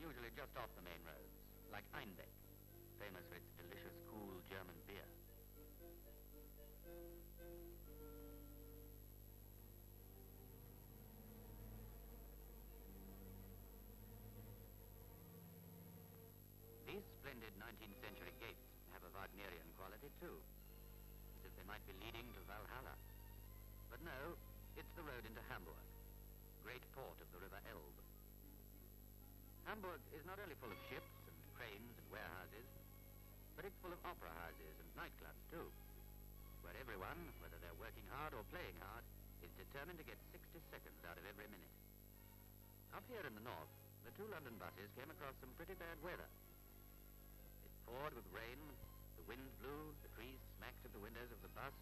usually just off the main roads, like Einbeck, famous for its delicious, cool German beer. These splendid 19th century gates have a Wagnerian quality too, as if they might be leading to Valhalla. But no, it's the road into Hamburg, great port of. Hamburg is not only full of ships and cranes and warehouses, but it's full of opera houses and nightclubs too, where everyone, whether they're working hard or playing hard, is determined to get 60 seconds out of every minute. Up here in the north, the two London buses came across some pretty bad weather. It poured with rain, the wind blew, the trees smacked at the windows of the bus,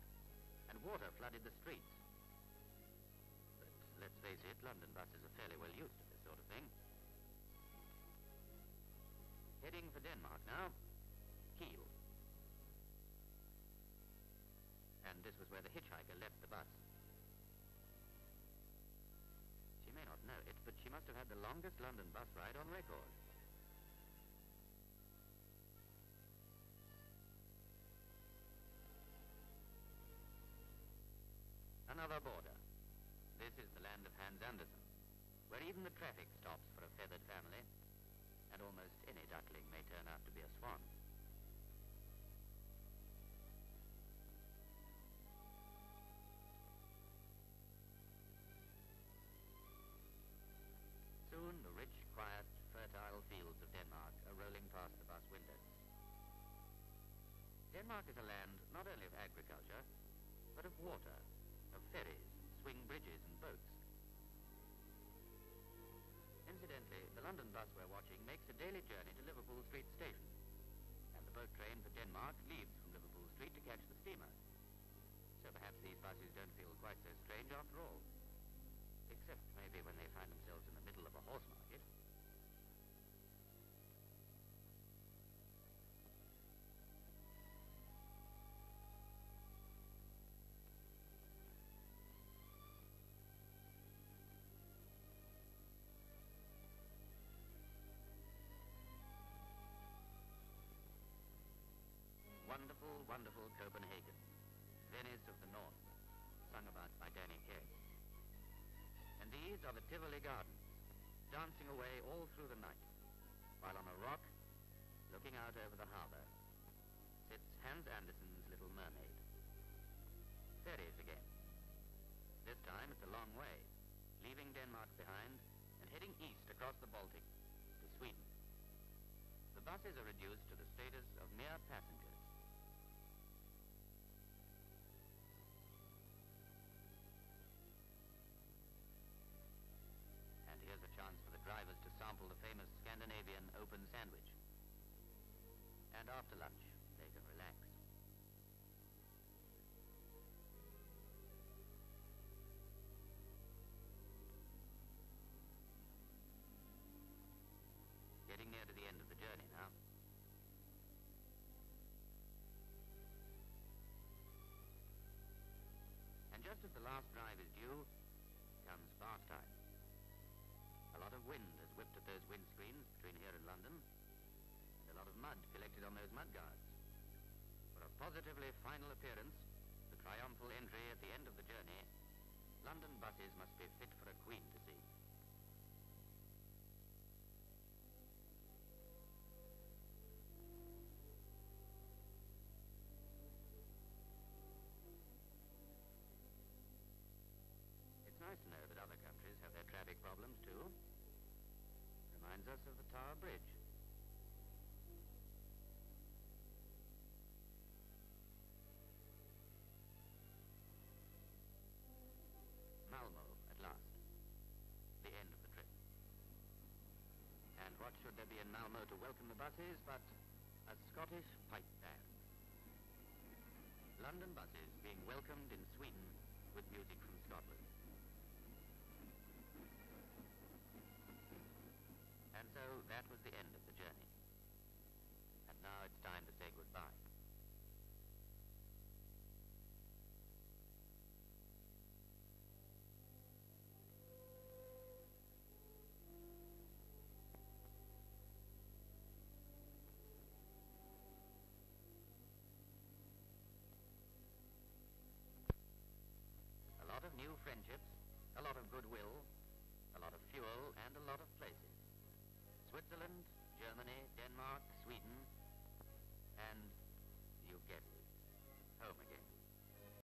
and water flooded the streets. But let's face it, London buses are fairly well used Heading for Denmark now. Kiel. And this was where the hitchhiker left the bus. She may not know it, but she must have had the longest London bus ride on record. Another border. This is the land of Hans Andersen, where even the traffic stops for a feathered family, and almost any duckling may turn out to be a swan. Soon the rich, quiet, fertile fields of Denmark are rolling past the bus windows. Denmark is a land not only of agriculture, but of water, of ferries, swing bridges and boats. Incidentally, London bus we're watching makes a daily journey to Liverpool Street Station, and the boat train for Denmark leaves from Liverpool Street to catch the steamer. So perhaps these buses don't feel quite so strange after all. Except maybe when they find themselves in the middle of a horse. Are the Tivoli Gardens, dancing away all through the night, while on a rock, looking out over the harbor, sits Hans Andersen's Little Mermaid. Ferries again. This time it's a long way, leaving Denmark behind and heading east across the Baltic to Sweden. The buses are reduced to the status of mere passengers. Open sandwich. And after lunch, windscreens between here and London, and a lot of mud collected on those mud guards. For a positively final appearance, the triumphal entry at the end of the journey, London buses must be fit for a queen to us of the Tower Bridge. Malmo, at last. The end of the trip. And what should there be in Malmo to welcome the buses but a Scottish pipe band? London buses being welcomed in Sweden with music from Scotland. That was the end of the journey. Switzerland, Germany, Denmark, Sweden,